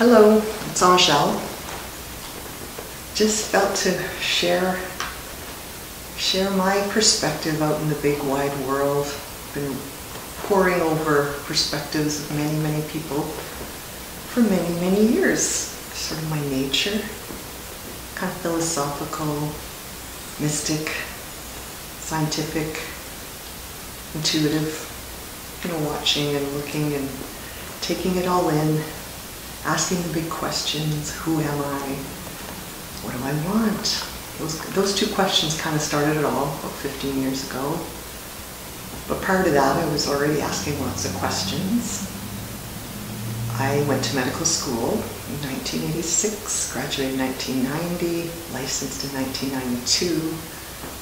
Hello, it's Angèle. Just felt to share share my perspective out in the big wide world. Been poring over perspectives of many, many people for many, many years. Sort of my nature, kind of philosophical, mystic, scientific, intuitive, you know, watching and looking and taking it all in, asking the big questions, who am I? What do I want? Those, those two questions kind of started it all about 15 years ago. But prior to that, I was already asking lots of questions. I went to medical school in 1986, graduated in 1990, licensed in 1992,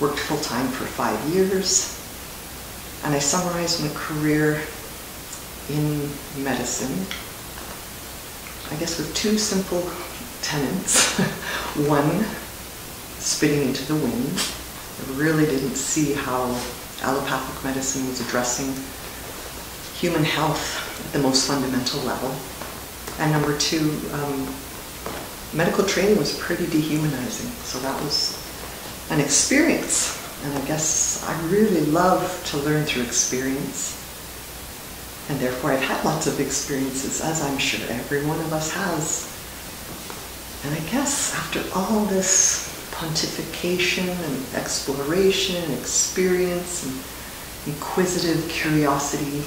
worked full-time for five years, and I summarized my career in medicine, I guess with two simple tenets. One, spitting into the wind. I really didn't see how allopathic medicine was addressing human health at the most fundamental level. And number two, um, medical training was pretty dehumanizing. So that was an experience. And I guess I really love to learn through experience. And therefore I've had lots of experiences, as I'm sure every one of us has. And I guess after all this pontification and exploration and experience and inquisitive curiosity,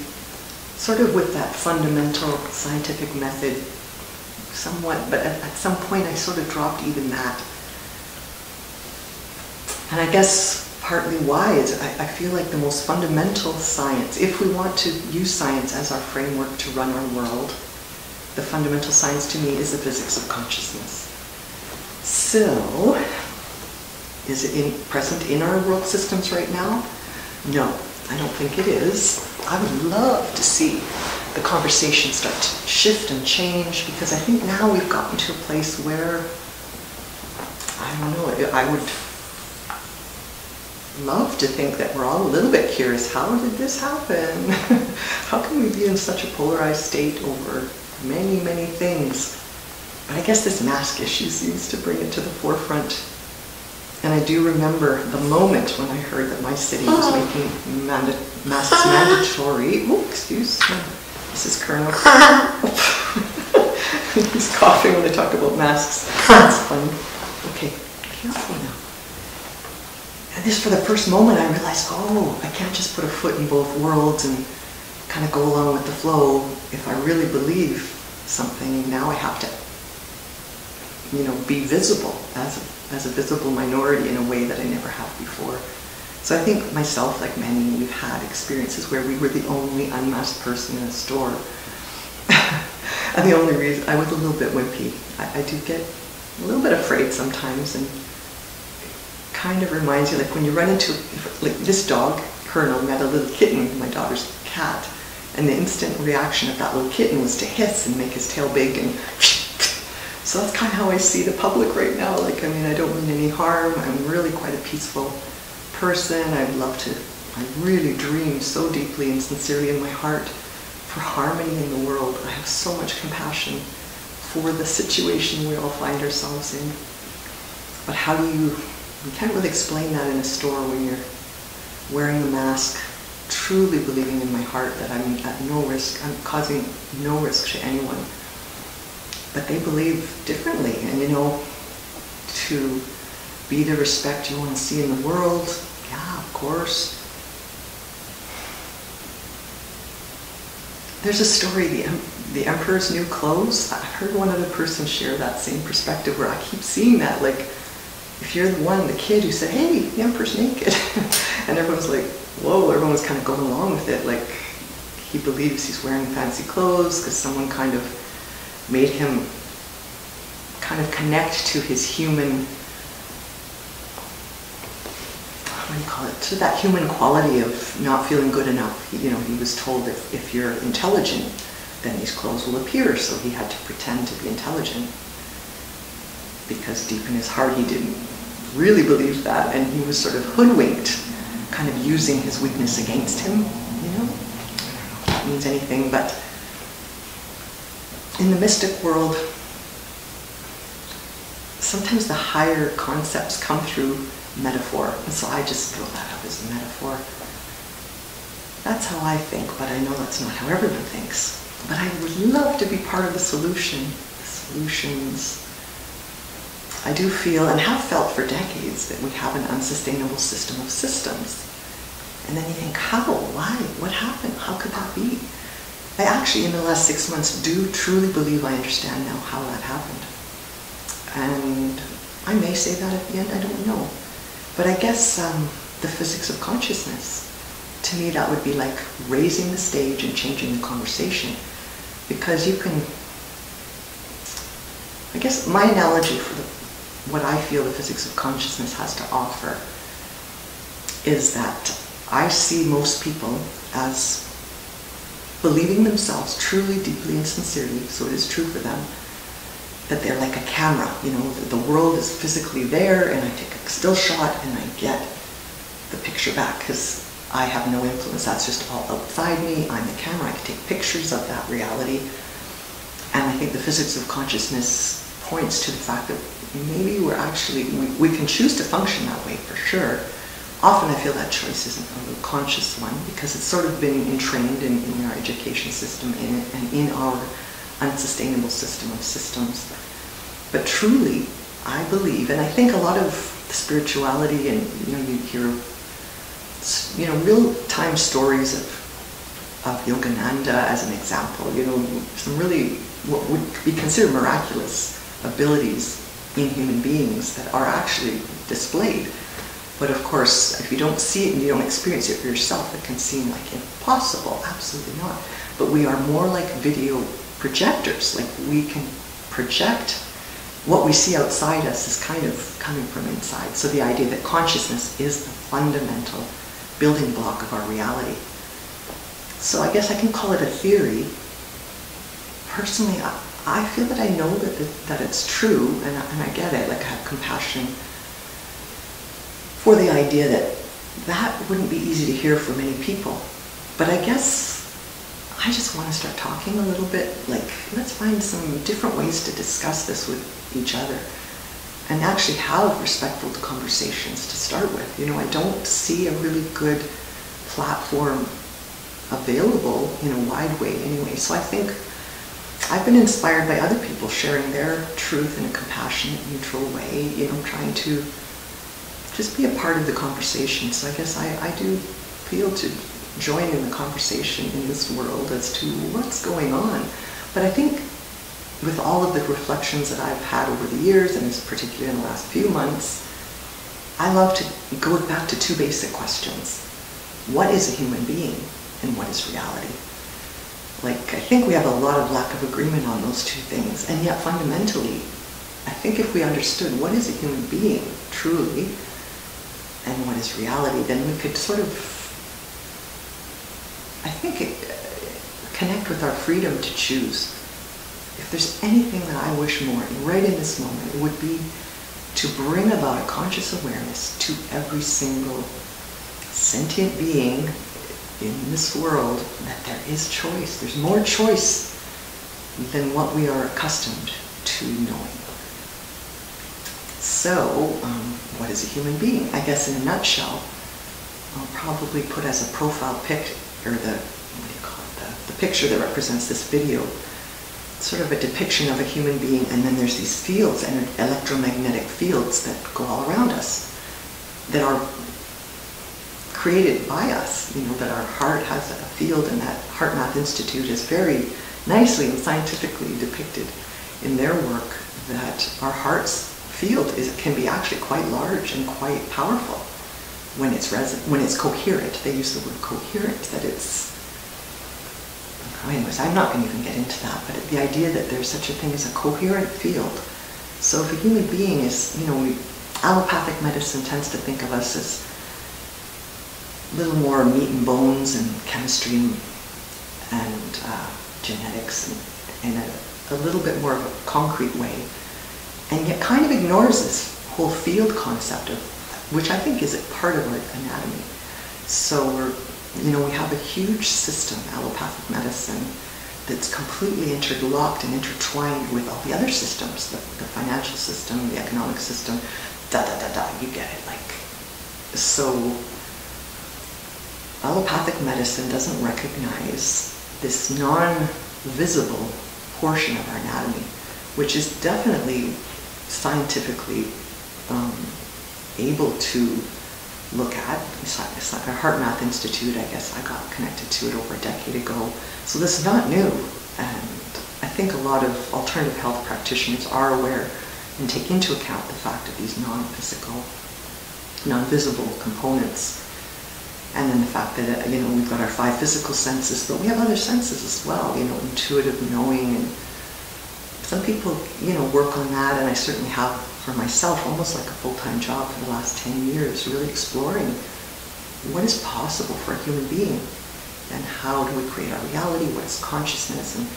sort of with that fundamental scientific method, somewhat, but at, at some point I sort of dropped even that. And I guess partly why is I, I feel like the most fundamental science, if we want to use science as our framework to run our world, the fundamental science to me is the physics of consciousness. So, is it in, present in our world systems right now? No, I don't think it is. I would love to see the conversation start to shift and change because I think now we've gotten to a place where, I don't know, I would love to think that we're all a little bit curious. How did this happen? How can we be in such a polarized state over many, many things? But I guess this mask issue seems to bring it to the forefront. And I do remember the moment when I heard that my city was oh. making manda masks mandatory. Oh, excuse me. This is Colonel. He's coughing when they talk about masks. That's funny. Okay, careful now. And this, for the first moment, I realized, oh, I can't just put a foot in both worlds and kind of go along with the flow. If I really believe something, now I have to, you know, be visible as a, as a visible minority in a way that I never have before. So I think myself, like many, we've had experiences where we were the only unmasked person in a store. and the only reason, I was a little bit wimpy. I, I do get a little bit afraid sometimes and kind of reminds you, like when you run into, like this dog, Colonel, met a little kitten, my daughter's cat, and the instant reaction of that little kitten was to hiss and make his tail big and so that's kind of how I see the public right now. Like, I mean, I don't mean any harm. I'm really quite a peaceful person. I'd love to, I really dream so deeply and sincerely in my heart for harmony in the world. I have so much compassion for the situation we all find ourselves in. But how do you you can't really explain that in a store when you're wearing a mask, truly believing in my heart that I'm at no risk, I'm causing no risk to anyone. But they believe differently, and you know, to be the respect you want to see in the world, yeah, of course. There's a story, the, the Emperor's New Clothes. I've heard one other person share that same perspective where I keep seeing that, like, if you're the one, the kid who said, hey, the emperor's naked, and everyone's like, whoa, everyone was kind of going along with it, like he believes he's wearing fancy clothes because someone kind of made him kind of connect to his human, what do you call it, to that human quality of not feeling good enough. You know, he was told that if you're intelligent, then these clothes will appear, so he had to pretend to be intelligent because deep in his heart he didn't really believe that and he was sort of hoodwinked, kind of using his weakness against him, you know? That means anything, but in the mystic world, sometimes the higher concepts come through metaphor. And so I just throw that up as a metaphor. That's how I think, but I know that's not how everyone thinks. But I would love to be part of the solution. The solutions. I do feel and have felt for decades that we have an unsustainable system of systems. And then you think, how? Why? What happened? How could that be? I actually, in the last six months, do truly believe I understand now how that happened. And I may say that at the end, I don't know. But I guess um, the physics of consciousness, to me, that would be like raising the stage and changing the conversation. Because you can, I guess my analogy for the, what I feel the physics of consciousness has to offer is that I see most people as believing themselves truly, deeply, and sincerely, so it is true for them, that they're like a camera. You know, the world is physically there, and I take a still shot and I get the picture back because I have no influence. That's just all outside me. I'm the camera. I can take pictures of that reality. And I think the physics of consciousness points to the fact that maybe we're actually, we, we can choose to function that way for sure. Often I feel that choice isn't a conscious one because it's sort of been entrained in, in our education system in, and in our unsustainable system of systems. But truly, I believe, and I think a lot of spirituality and you know you hear you know real-time stories of of Yogananda as an example, you know, some really what would be considered miraculous abilities in human beings that are actually displayed. But of course, if you don't see it and you don't experience it for yourself, it can seem like impossible. Absolutely not. But we are more like video projectors. Like we can project what we see outside us is kind of coming from inside. So the idea that consciousness is the fundamental building block of our reality. So I guess I can call it a theory. Personally, I, I feel that I know that, that, that it's true and, and I get it. Like I have compassion for the idea that that wouldn't be easy to hear for many people. But I guess I just want to start talking a little bit. Like, let's find some different ways to discuss this with each other and actually have respectful conversations to start with. You know, I don't see a really good platform available in a wide way anyway. So I think I've been inspired by other people sharing their truth in a compassionate, neutral way, you know, trying to just be a part of the conversation. So I guess I, I do feel to join in the conversation in this world as to what's going on. But I think with all of the reflections that I've had over the years, and particularly in the last few months, I love to go back to two basic questions. What is a human being and what is reality? Like, I think we have a lot of lack of agreement on those two things, and yet fundamentally, I think if we understood what is a human being truly and what is reality, then we could sort of, I think, it, connect with our freedom to choose. If there's anything that I wish more, right in this moment, it would be to bring about a conscious awareness to every single sentient being in this world that there is choice. There's more choice than what we are accustomed to knowing. So, um, what is a human being? I guess in a nutshell, I'll probably put as a profile pic, or the, what do you call it, the, the picture that represents this video sort of a depiction of a human being, and then there's these fields and electromagnetic fields that go all around us that are created by us. You know, that our heart has a field, and that HeartMath Institute is very nicely and scientifically depicted in their work that our heart's field is, can be actually quite large and quite powerful when it's res- when it's coherent. They use the word coherent, that it's anyways, I'm not going to even get into that, but the idea that there's such a thing as a coherent field. So if a human being is, you know, we, allopathic medicine tends to think of us as little more meat and bones and chemistry and, and uh, genetics and, in a, a little bit more of a concrete way, and yet kind of ignores this whole field concept of, which I think is a part of our anatomy. So we're you know, we have a huge system, allopathic medicine, that's completely interlocked and intertwined with all the other systems, the, the financial system, the economic system, da da da da, you get it. Like, so allopathic medicine doesn't recognize this non-visible portion of our anatomy, which is definitely scientifically um, able to look at. It's like, a HeartMath Institute, I guess I got connected to it over a decade ago. So this is not new. And I think a lot of alternative health practitioners are aware and take into account the fact of these non-physical, non-visible components. And then the fact that, you know, we've got our five physical senses, but we have other senses as well, you know, intuitive knowing. And some people, you know, work on that, and I certainly have for myself, almost like a full-time job for the last 10 years, really exploring what is possible for a human being and how do we create our reality, what is consciousness, and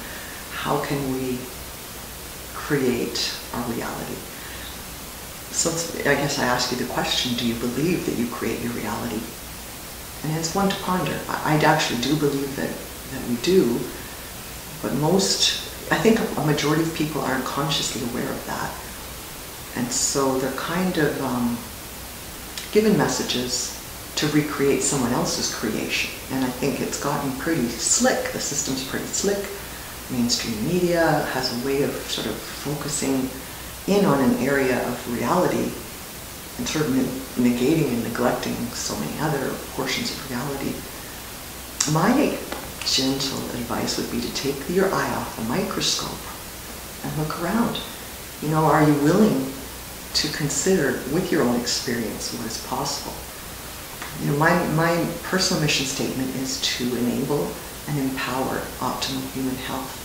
how can we create our reality. So I guess I ask you the question, do you believe that you create your reality? And it's one to ponder. I, I actually do believe that, that we do, but most, I think a majority of people aren't consciously aware of that. And so they're kind of um, given messages to recreate someone else's creation. And I think it's gotten pretty slick. The system's pretty slick. Mainstream media has a way of sort of focusing in on an area of reality and sort of negating and neglecting so many other portions of reality. My gentle advice would be to take your eye off the microscope and look around. You know, are you willing to consider with your own experience what is possible. You know, my, my personal mission statement is to enable and empower optimal human health.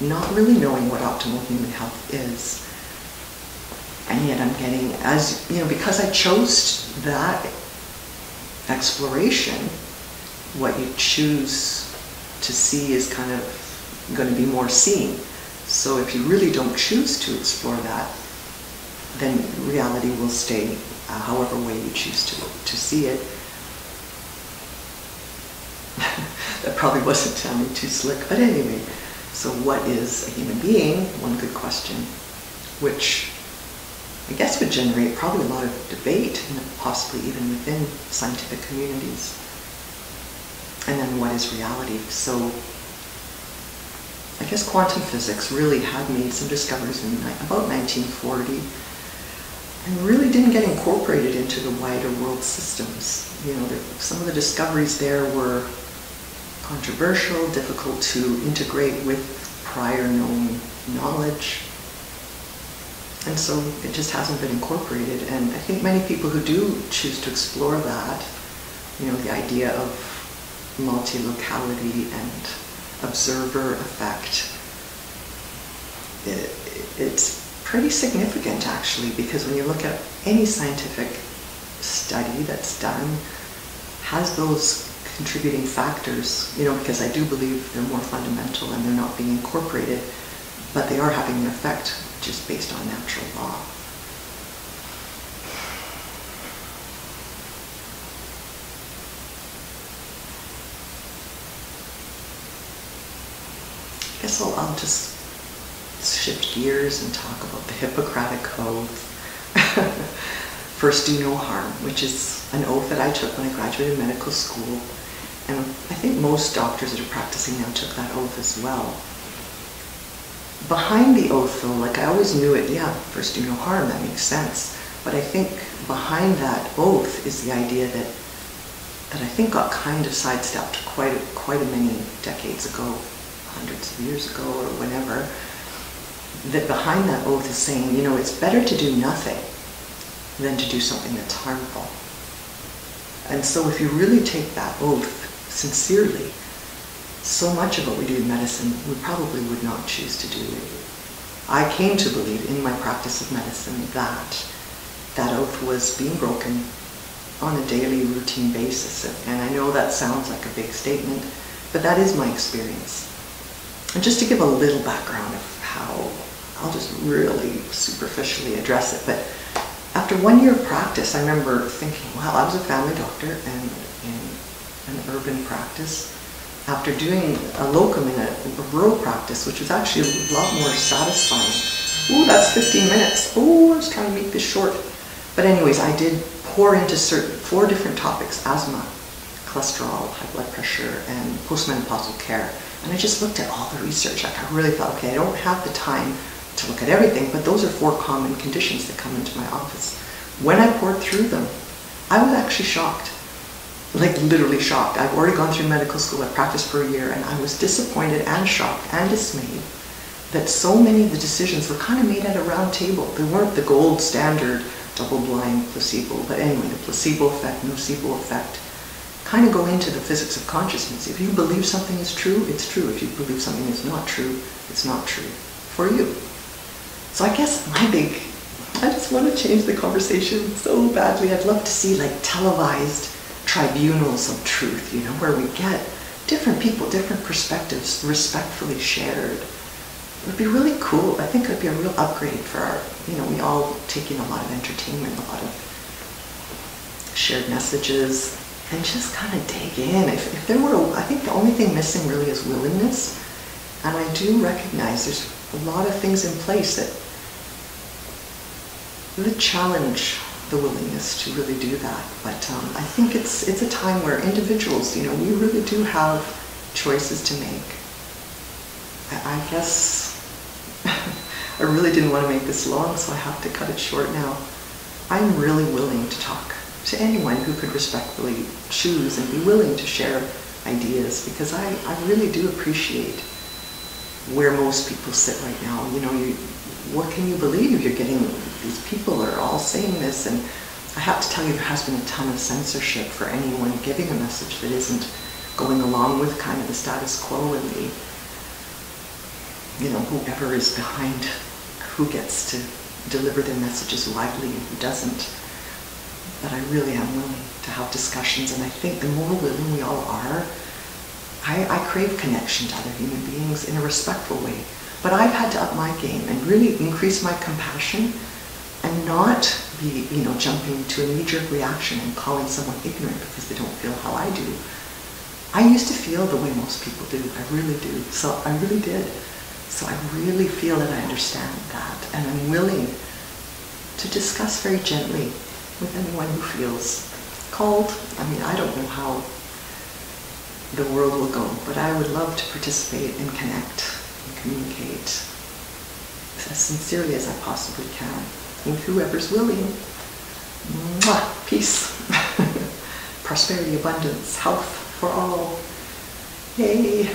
Not really knowing what optimal human health is. And yet I'm getting, as you know, because I chose that exploration, what you choose to see is kind of going to be more seen. So if you really don't choose to explore that, then reality will stay uh, however way you choose to, to see it. that probably wasn't sounding too slick, but anyway. So what is a human being? One good question, which I guess would generate probably a lot of debate, and possibly even within scientific communities. And then what is reality? So I guess quantum physics really had made some discoveries in about 1940 and really didn't get incorporated into the wider world systems. You know, there, some of the discoveries there were controversial, difficult to integrate with prior known knowledge. And so it just hasn't been incorporated. And I think many people who do choose to explore that, you know, the idea of multi-locality and observer effect, it, it's pretty significant actually because when you look at any scientific study that's done has those contributing factors, you know, because I do believe they're more fundamental and they're not being incorporated, but they are having an effect just based on natural law. I guess I'll, I'll just shift gears and talk about the Hippocratic Oath. First, do no harm, which is an oath that I took when I graduated medical school. And I think most doctors that are practicing now took that oath as well. Behind the oath, though, like I always knew it, yeah, first do no harm, that makes sense. But I think behind that oath is the idea that that I think got kind of sidestepped quite a, quite a many decades ago, hundreds of years ago or whenever, that behind that oath is saying, you know, it's better to do nothing than to do something that's harmful. And so if you really take that oath sincerely, so much of what we do in medicine we probably would not choose to do. I came to believe in my practice of medicine that that oath was being broken on a daily routine basis. And I know that sounds like a big statement, but that is my experience. And just to give a little background of how I'll just really superficially address it. But after one year of practice, I remember thinking, wow, I was a family doctor and in an urban practice. After doing a locum in a, a rural practice, which was actually a lot more satisfying. Ooh, that's 15 minutes. Oh, I was trying to make this short. But anyways, I did pour into certain four different topics, asthma, cholesterol, high blood pressure, and postmenopausal care. And I just looked at all the research. Like I really thought, okay, I don't have the time to look at everything, but those are four common conditions that come into my office. When I pored through them, I was actually shocked. Like literally shocked. I've already gone through medical school, I practiced for a year, and I was disappointed and shocked and dismayed that so many of the decisions were kind of made at a round table. They weren't the gold standard double-blind placebo, but anyway, the placebo effect, nocebo effect, kind of go into the physics of consciousness. If you believe something is true, it's true. If you believe something is not true, it's not true for you. So I guess my big, I just want to change the conversation so badly. I'd love to see like televised tribunals of truth, you know, where we get different people, different perspectives respectfully shared. It would be really cool. I think it would be a real upgrade for our, you know, we all take in a lot of entertainment, a lot of shared messages, and just kind of dig in. If, if there were, I think the only thing missing really is willingness. And I do recognize there's a lot of things in place that the challenge the willingness to really do that. But um, I think it's it's a time where individuals, you know, we really do have choices to make. I, I guess I really didn't want to make this long, so I have to cut it short now. I'm really willing to talk to anyone who could respectfully choose and be willing to share ideas because I, I really do appreciate where most people sit right now. You know, you, what can you believe? You're getting, these people are all saying this and I have to tell you there has been a ton of censorship for anyone giving a message that isn't going along with kind of the status quo and the, you know, whoever is behind who gets to deliver their messages widely and who doesn't. But I really am willing to have discussions and I think the more willing we all are, I, I crave connection to other human beings in a respectful way. But I've had to up my game and really increase my compassion and not be, you know, jumping to a knee-jerk reaction and calling someone ignorant because they don't feel how I do. I used to feel the way most people do. I really do. So I really did. So I really feel that I understand that and I'm willing to discuss very gently with anyone who feels called. I mean, I don't know how the world will go, but I would love to participate and connect and communicate as sincerely as I possibly can with whoever's willing. Mwah! Peace, prosperity, abundance, health for all. Yay!